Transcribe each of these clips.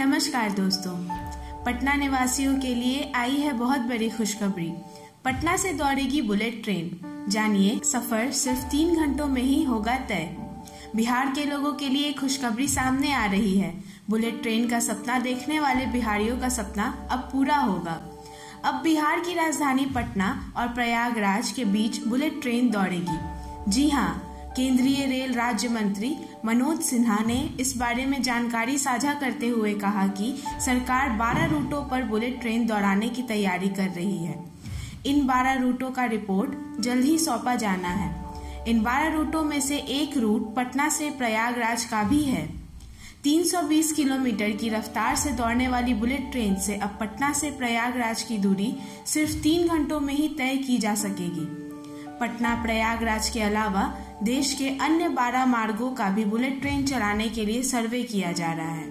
नमस्कार दोस्तों। पटना निवासियों के लिए आई है बहुत बड़ी खुशखबरी। पटना से दौड़ेगी बुलेट ट्रेन। जानिए, सफ़र सिर्फ़ तीन घंटों में ही होगा तय। बिहार के लोगों के लिए खुशखबरी सामने आ रही है। बुलेट ट्रेन का सपना देखने वाले बिहारियों का सपना अब पूरा होगा। अब बिहार की राजधानी पटना और प्रयागराज के बीच बुलेट ट्रेन दौड़ेगी। जी हाँ केंद्रीय रेल राज्य मंत्री मनोज सिन्हा ने इस बारे में जानकारी साझा करते हुए कहा कि सरकार 12 रूटों पर बुलेट ट्रेन दौड़ाने की तैयारी कर रही है। इन 12 रूटों का रिपोर्ट जल्द ही सौंपा जाना है। इन 12 रूटों में से एक रूट पटना से प्रयागराज का भी है। 320 किलोमीटर की रफ्तार से दौड़ने वाली बुलेट ट्रेन से अब पटना से प्रयागराज की दूरी सिर्फ़ तीन घंटों में ही तय की जा सकेगी। पटना प्रयागराज के अलावा देश के अन्य बारह मार्गों का भी बुलेट ट्रेन चलाने के लिए सर्वे किया जा रहा है।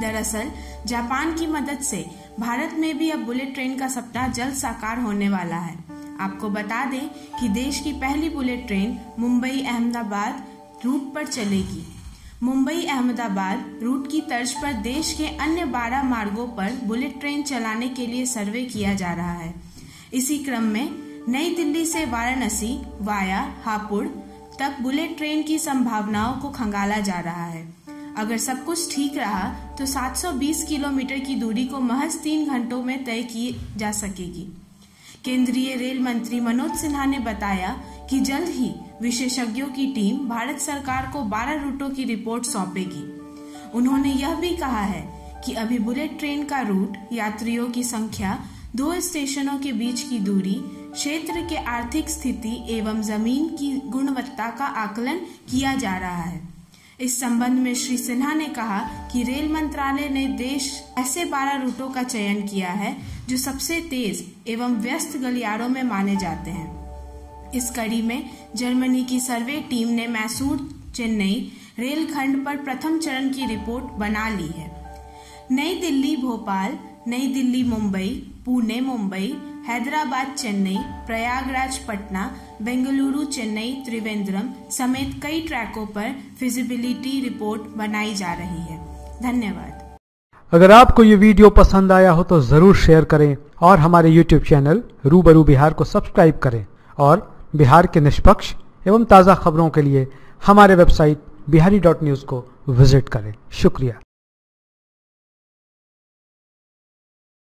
दरअसल, जापान की मदद से भारत में भी अब बुलेट ट्रेन का सपना जल्द साकार होने वाला है। आपको बता दें कि देश की पहली bullet train Mumbai Ahmedabad route पर चलेगी। मुंबई अहमदाबाद रूट की तर्ज पर देश के अन्य बारह मार्गों पर बुलेट ट्रेन चलाने के लिए सर्वे किया जा रहा है। इसी क्रम में नई दिल्ली से वाराणसी, वाया, हापुड़ तक बुलेट ट्रेन की संभावनाओं को खंगाला जा रहा है। अगर सब कुछ ठीक रहा तो 720 किलोमीटर की दूरी को महज तीन घंटों में तय की जा सकेगी। केंद्रीय रेल मंत्री मनोज सिन्हा ने बताया कि जल्द ही विशेषज्ञों की टीम भारत सरकार को 12 रूटों की रिपोर्ट सौंपेगी। उन्होंने यह भी कहा है कि अभी बुलेट ट्रेन का रूट यात्रियों की संख्या दो स्टेशनों के बीच की दूरी, क्षेत्र के आर्थिक स्थिति एवं ज़मीन की गुणवत्ता का आकलन किया जा रहा है। इस संबंध में श्री सिन्हा ने कहा कि रेल मंत्रालय ने देश ऐसे बारह रूटों का चयन किया है, जो सबसे तेज एवं व्यस्त गलियारों में माने जाते हैं। इस कड़ी में जर्मनी की सर्वे टीम ने मैसूर, चेन्नई रेलखंड पर प्रथम चरण की रिपोर्ट बना ली है। नई दिल्ली, भोपाल, नई दिल्ली, मुंबई पुणे मुंबई हैदराबाद चेन्नई प्रयागराज पटना बेंगलुरु चेन्नई त्रिवेंद्रम समेत कई ट्रैकों पर फिजिबिलिटी रिपोर्ट बनाई जा रही है धन्यवाद अगर आपको ये वीडियो पसंद आया हो तो ज़रूर शेयर करें और हमारे YouTube चैनल रूबरू बिहार को सब्सक्राइब करें और बिहार के निष्पक्ष एवं ताज़ा खबरों के लिए हमारे वेबसाइट बिहारी डॉट न्यूज़ को विज़िट करें। शुक्रिया।